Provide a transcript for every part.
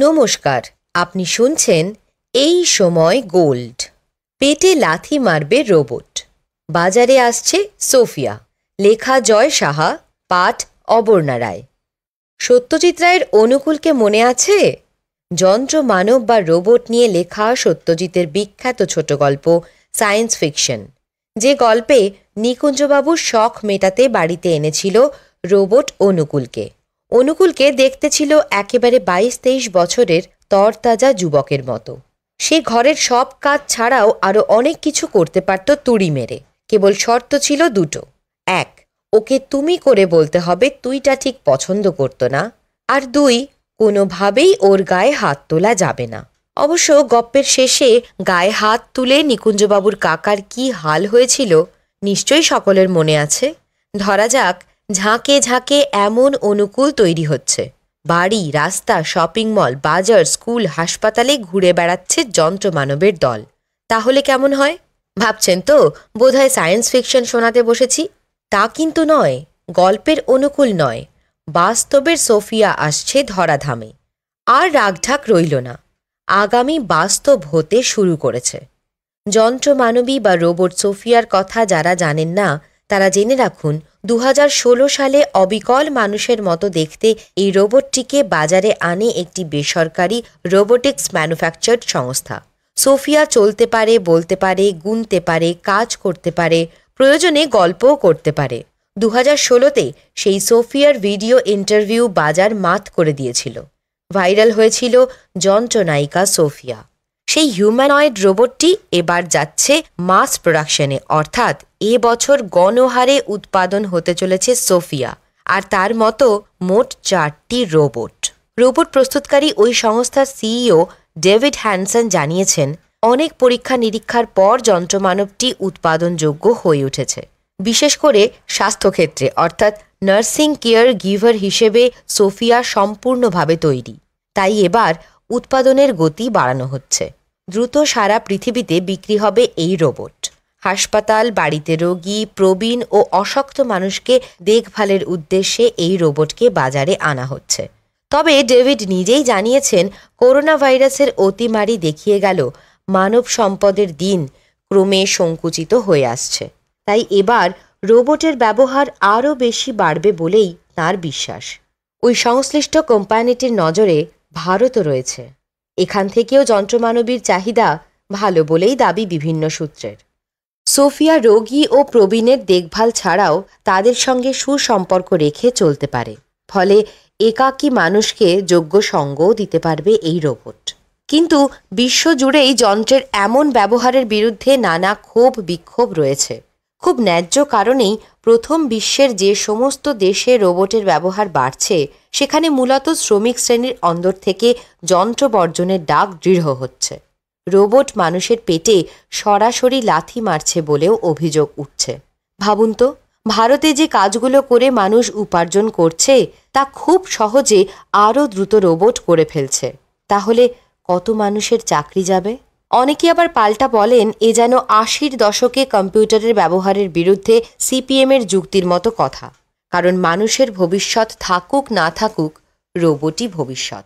নমস্কার, আপনি শুনছেন এই সময় গোল্ড। পেটে লাথি মারবে রোবট। বাজারে আসছে সোফিয়া। লেখা জয় সাহা, পাঠ অবর্ণা রায়। সত্যজিৎ রায়ের অনুকূলকে মনে আছে? যন্ত্র, মানব বা রোবট নিয়ে লেখা সত্যজিতের বিখ্যাত ছোট গল্প, সায়েন্স ফিকশন। যে গল্পে নিকুঞ্জবাবুর শখ মেটাতে বাড়িতে এনেছিল রোবট অনুকূলকে। অনুকূলকে দেখতে ছিল একেবারে বাইশ তেইশ বছরের তরতাজা যুবকের মতো। সে ঘরের সব কাজ ছাড়াও আরও অনেক কিছু করতে পারত তুড়ি মেরে। কেবল শর্ত ছিল দুটো। এক, ওকে তুমি করে বলতে হবে তুইটা ঠিক পছন্দ করতো না। আর দুই, কোনোভাবেই ওর গায়ে হাত তোলা যাবে না। অবশ্য গপ্পের শেষে গায়ে হাত তুলে নিকুঞ্জবাবুর কাকার কি হাল হয়েছিল নিশ্চয়ই সকলের মনে আছে। ধরা যাক ঝাঁকে ঝাঁকে এমন অনুকূল তৈরি হচ্ছে। বাড়ি, রাস্তা, শপিং মল, বাজার, স্কুল, হাসপাতালে ঘুরে বেড়াচ্ছে যন্ত্রমানবের দল। তাহলে কেমন হয়? ভাবছেন তো? বোধহয় সায়েন্স ফিকশন শোনাতে বসেছি। তা কিন্তু নয়, গল্পের অনুকূল নয়। বাস্তবের সোফিয়া আসছে ধরাধামে। আর রাগঢাক রইল না। আগামী বাস্তব হতে শুরু করেছে। যন্ত্রমানবী বা রোবট সোফিয়ার কথা যারা জানেন না, তারা জেনে রাখুন দু হাজার ষোলো সালে অবিকল মানুষের মতো দেখতে এই রোবটটিকে বাজারে আনে একটি বেসরকারি রোবোটিক্স ম্যানুফ্যাকচার্ড সংস্থা। সোফিয়া চলতে পারে, বলতে পারে, গুনতে পারে, কাজ করতে পারে, প্রয়োজনে গল্পও করতে পারে। দু হাজার ষোলোতে সেই সোফিয়ার ভিডিও ইন্টারভিউ বাজার মাত করে দিয়েছিল। ভাইরাল হয়েছিল যন্ত্রনায়িকা সোফিয়া। সেই হিউম্যানয়েড রোবটটি এবার যাচ্ছে মাস প্রোডাকশনে অর্থাৎ এ বছর গণহারে উৎপাদন হতে চলেছে সোফিয়া আর তার মতো মোট চারটি রোবট রোবট প্রস্তুতকারী ওই সংস্থার সিইও ডেভিড হ্যানসন জানিয়েছেন, অনেক পরীক্ষা নিরীক্ষার পর যন্ত্রমানবটি উৎপাদনযোগ্য হয়ে উঠেছে। বিশেষ করে স্বাস্থ্যক্ষেত্রে, অর্থাৎ নার্সিং কেয়ার গিভার হিসেবে সোফিয়া সম্পূর্ণভাবে তৈরি। তাই এবার উৎপাদনের গতি বাড়ানো হচ্ছে। দ্রুত সারা পৃথিবীতে বিক্রি হবে এই রোবট। হাসপাতাল, বাড়িতে রোগী, প্রবীণ ও অশক্ত মানুষকে দেখভালের উদ্দেশ্যে এই রোবটকে বাজারে আনা হচ্ছে। তবে ডেভিড নিজেই জানিয়েছেন করোনা ভাইরাসের অতিমারি দেখিয়ে গেল, মানব সম্পদের দিন ক্রমে সংকুচিত হয়ে আসছে। তাই এবার রোবটের ব্যবহার আরও বেশি বাড়বে বলেই তার বিশ্বাস। ওই সংশ্লিষ্ট কোম্পানিটির নজরে ভারতও রয়েছে। এখান থেকেও যন্ত্রমানবীর চাহিদা ভালো বলেই দাবি বিভিন্ন সূত্রের। সোফিয়া রোগী ও প্রবীণের দেখভাল ছাড়াও তাদের সঙ্গে সুসম্পর্ক রেখে চলতে পারে। ফলে একাকী মানুষকে যোগ্য সঙ্গও দিতে পারবে এই রোবট। কিন্তু বিশ্বজুড়েই যন্ত্রের এমন ব্যবহারের বিরুদ্ধে নানা ক্ষোভ বিক্ষোভ রয়েছে। খুব ন্যায্য কারণেই প্রথম বিশ্বের যে সমস্ত দেশে রোবটের ব্যবহার বাড়ছে, সেখানে মূলত শ্রমিক শ্রেণির অন্দর থেকে যন্ত্র বর্জনের ডাক দৃঢ় হচ্ছে। রোবট মানুষের পেটে সরাসরি লাথি মারছে বলেও অভিযোগ উঠছে। ভাবুন তো, ভারতে যে কাজগুলো করে মানুষ উপার্জন করছে, তা খুব সহজে আরও দ্রুত রোবট করে ফেলছে। তাহলে কত মানুষের চাকরি যাবে? অনেকে আবার পাল্টা বলেন, এ যেন আশির দশকে কম্পিউটারের ব্যবহারের বিরুদ্ধে সিপিএমের যুক্তির মতো কথা। কারণ মানুষের ভবিষ্যৎ থাকুক, না থাকুক, রোবটই ভবিষ্যৎ।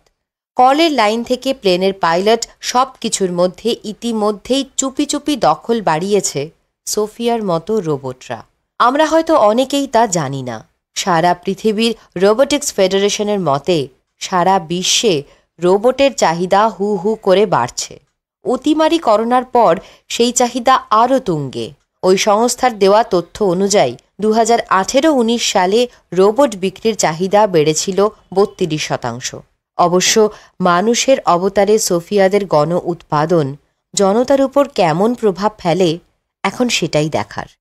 কলের লাইন থেকে প্লেনের পাইলট সব কিছুর মধ্যে ইতিমধ্যেই চুপি চুপি দখল বাড়িয়েছে সোফিয়ার মতো রোবটরা। আমরা হয়তো অনেকেই তা জানি না। সারা পৃথিবীর রোবোটিক্স ফেডারেশনের মতে, সারা বিশ্বে রোবটের চাহিদা হু হু করে বাড়ছে। অতিমারি করোনার পর সেই চাহিদা আরও তুঙ্গে। ওই সংস্থার দেওয়া তথ্য অনুযায়ী দু হাজার আঠেরো উনিশ সালে রোবট বিক্রির চাহিদা বেড়েছিল বত্রিশ শতাংশ। অবশ্য মানুষের অবতারে সোফিয়াদের গণ উৎপাদন, জনতার উপর কেমন প্রভাব ফেলে, এখন সেটাই দেখার।